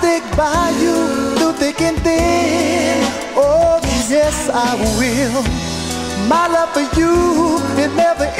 stick by you through thick and thin. Oh, yes, I will. My love for you, it never ends.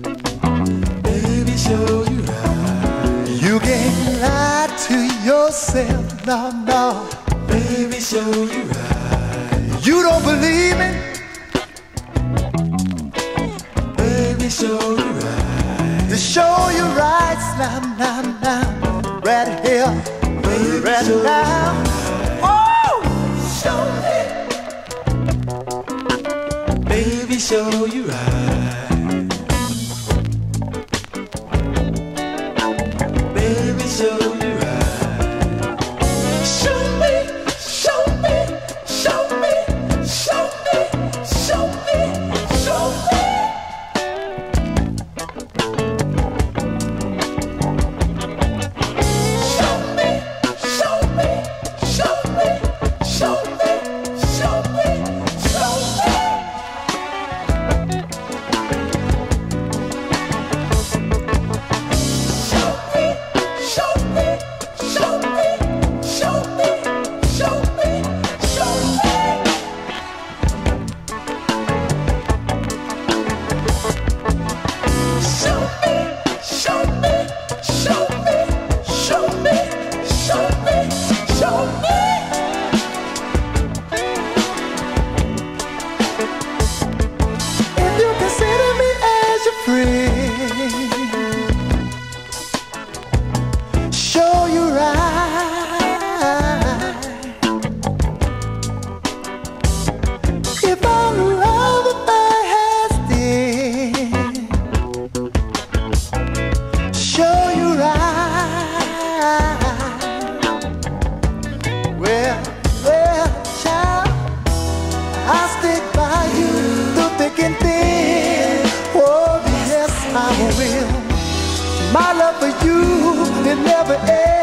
show you. You can't lie to yourself, no, no. Baby, show you right. You don't believe me? Baby, show you right. To show you right, now, now, now. Right here, Baby, right now. Oh, show me. Baby, show you right. second thing. Oh, yes, I will. My love for you, it never ends.